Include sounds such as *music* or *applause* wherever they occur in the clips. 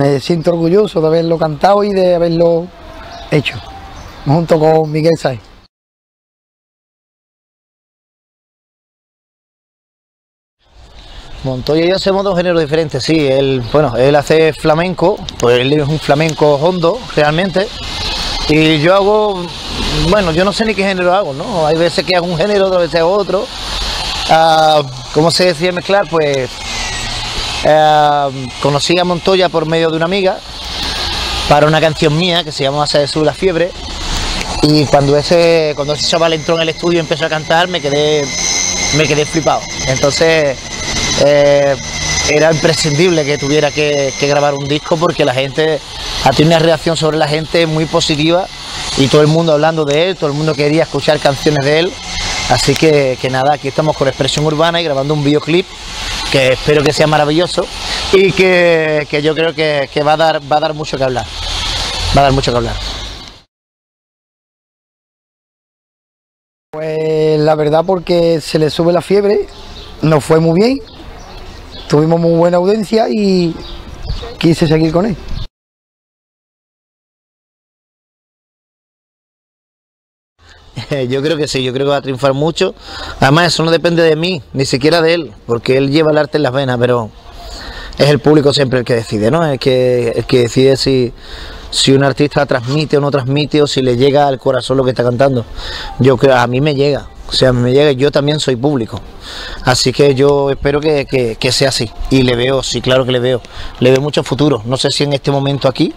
Me siento orgulloso de haberlo cantado y de haberlo hecho, junto con Miguel Sáez. Montoya y yo hacemos dos géneros diferentes, sí, él, bueno, él hace flamenco, pues él es un flamenco hondo, realmente, y yo hago, bueno, yo no sé ni qué género hago, ¿no? Hay veces que hago un género, otras veces hago otro. Ah, ¿Cómo se decide mezclar? Pues ah, conocí a Montoya por medio de una amiga para una canción mía que se llama de Sur la Fiebre, y cuando ese, cuando ese chaval entró en el estudio y empezó a cantar, me quedé, me quedé flipado. Entonces eh, era imprescindible que tuviera que, grabar un disco porque la gente ha tenido una reacción sobre la gente muy positiva y todo el mundo hablando de él, todo el mundo quería escuchar canciones de él. Así que, nada, aquí estamos con Expresión Urbana y grabando un videoclip que espero que sea maravilloso y que, yo creo que, va, a dar, va a dar mucho que hablar. Va a dar mucho que hablar. Pues la verdad porque se le sube la fiebre, no fue muy bien, tuvimos muy buena audiencia y quise seguir con él. *laughs* Yo creo que sí, yo creo que va a triunfar mucho. Además, eso no depende de mí, ni siquiera de él, porque él lleva el arte en las venas, pero es el público siempre el que decide, ¿no? El que, el que decide si, si un artista transmite o no transmite o si le llega al corazón lo que está cantando. Yo creo, a mí me llega, o sea, me llega, yo también soy público. Así que yo espero que, sea así. Y le veo, sí, claro que le veo. Le veo mucho futuro. No sé si en este momento aquí,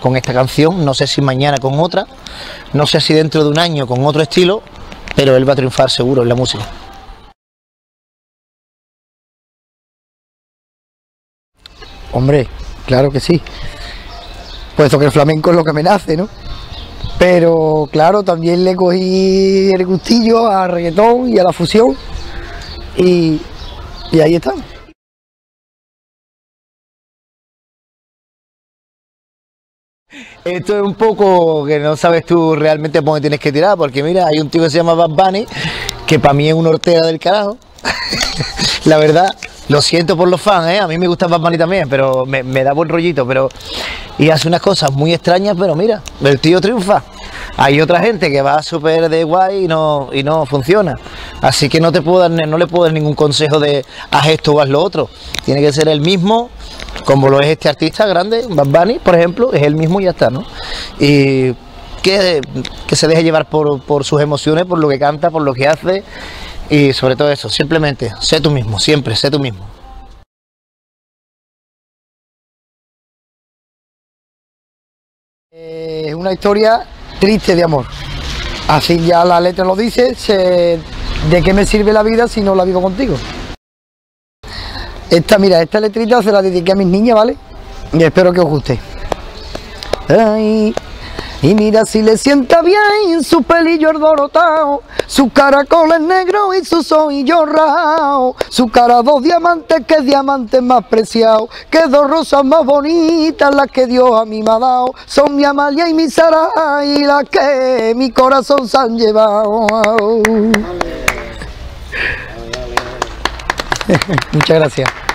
con esta canción, no sé si mañana con otra, no sé si dentro de un año con otro estilo, pero él va a triunfar seguro en la música. Hombre, claro que sí. Puesto que el flamenco es lo que me ¿no? Pero claro, también le cogí el gustillo a reggaetón y a la fusión y, ahí estamos. Esto es un poco que no sabes tú realmente por tienes que tirar, porque mira, hay un tío que se llama Bad Bunny, que para mí es un hortera del carajo. *laughs* la verdad, lo siento por los fans, ¿eh? a mí me gusta Bad Bunny también, pero me, me da buen rollito, pero y hace unas cosas muy extrañas, pero mira, el tío triunfa. Hay otra gente que va súper de guay y no, y no funciona. Así que no te puedo dar, no le puedo dar ningún consejo de haz esto o haz lo otro. Tiene que ser el mismo, como lo es este artista grande, Bad por ejemplo, es el mismo y ya está, ¿no? Y que, que se deje llevar por, por sus emociones, por lo que canta, por lo que hace y sobre todo eso, simplemente sé tú mismo, siempre sé tú mismo. Es una historia triste de amor. Así ya la letra lo dice, ¿de qué me sirve la vida si no la vivo contigo? Esta, mira, esta letrita se la dediqué a mis niñas, ¿vale? Y espero que os guste. Y mira si le sienta bien su pelillo alborotado, su caracol es negro y su ojillos rao, su cara dos diamantes que diamantes más preciados, que dos rosas más bonitas las que Dios a mí me ha dado, son mi Amalia y mi Sara y las que mi corazón se han llevado. *laughs* Muchas gracias.